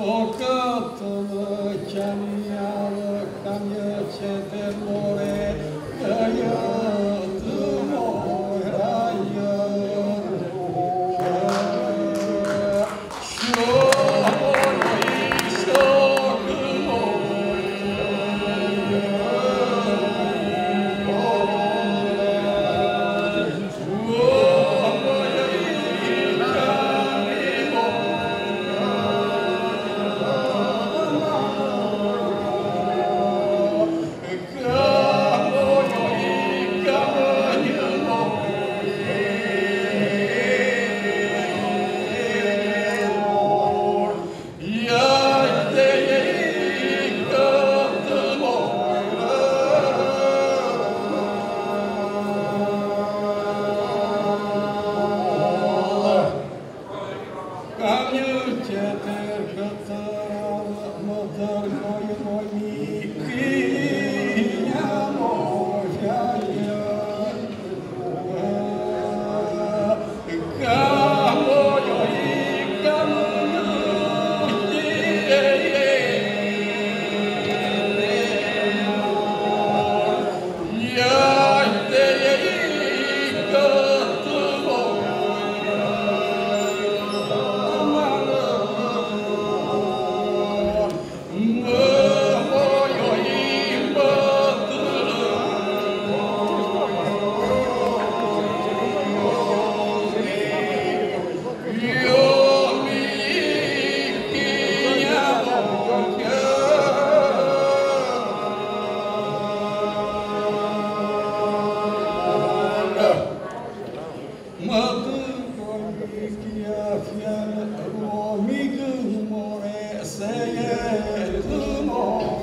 O căpătă ce-am ia, că-mi ia ce te more, că ia камню тетер готов. Romig, Humore, Sayer, Lumor.